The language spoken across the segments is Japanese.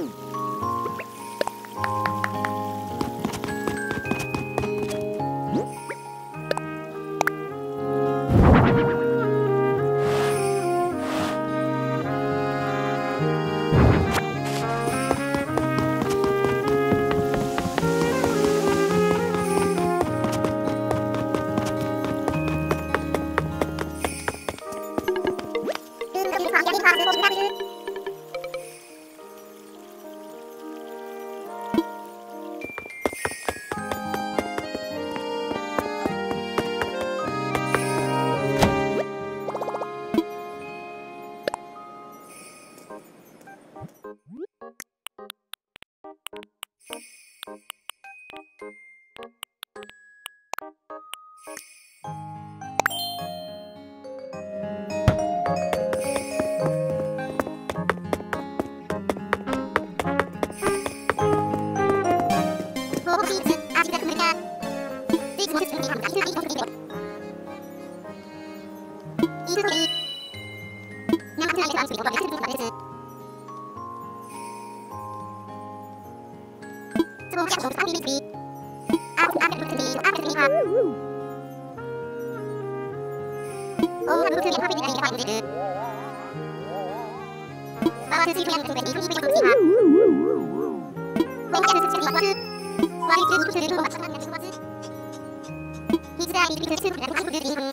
Hmm. He's there, he's there, he's there, he's there, he's there, he's there, he's there,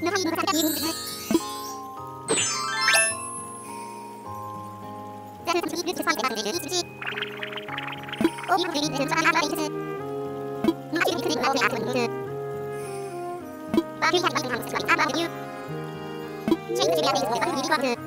中に向かって言う。Change the database for the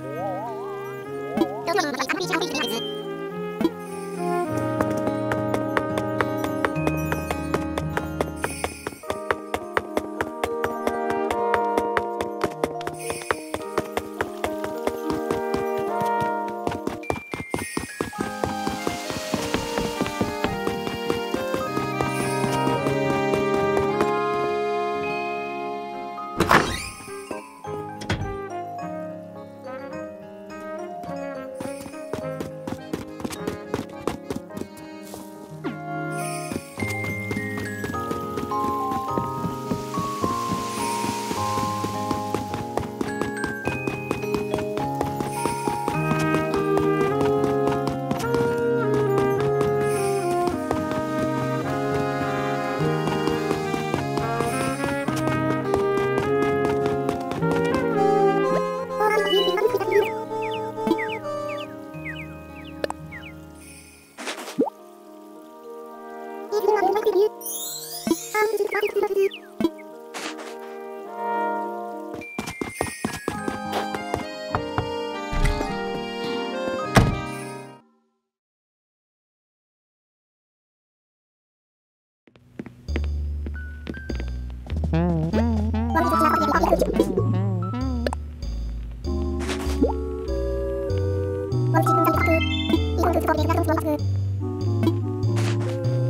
マルチ軍団企画。イコールズコーデルトンスの発。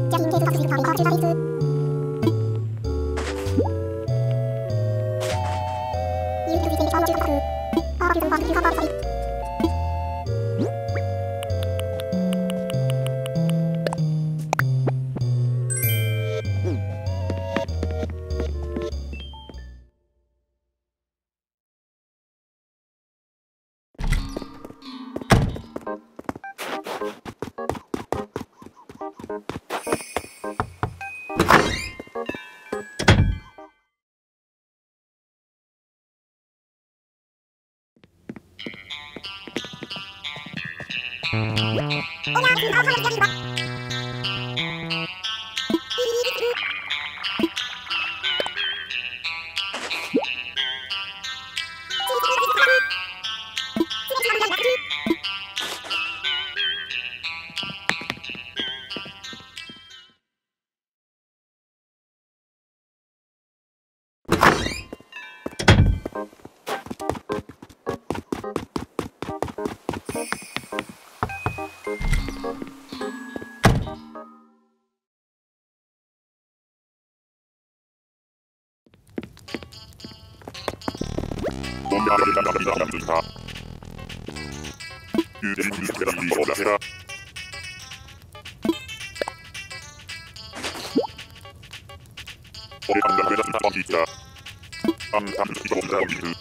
キャリンケース発信カパーチュライズ。ユーチュービーセンターの中核。パーキューパーキューパーキュ Hola, An der Welt ist Bandita. An der Welt ist Bandita.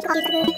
그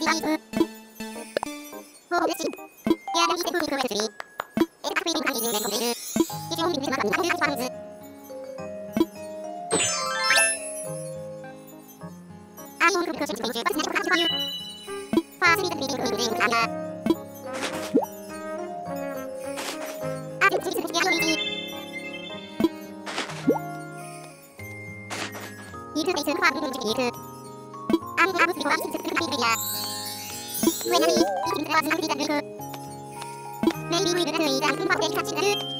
アラミスクニックスリー。フィーいる。一応ビビマガミナルハ。ストリーズフーリンイングレインカーナ。Maybe we didn't need them, but they catch them.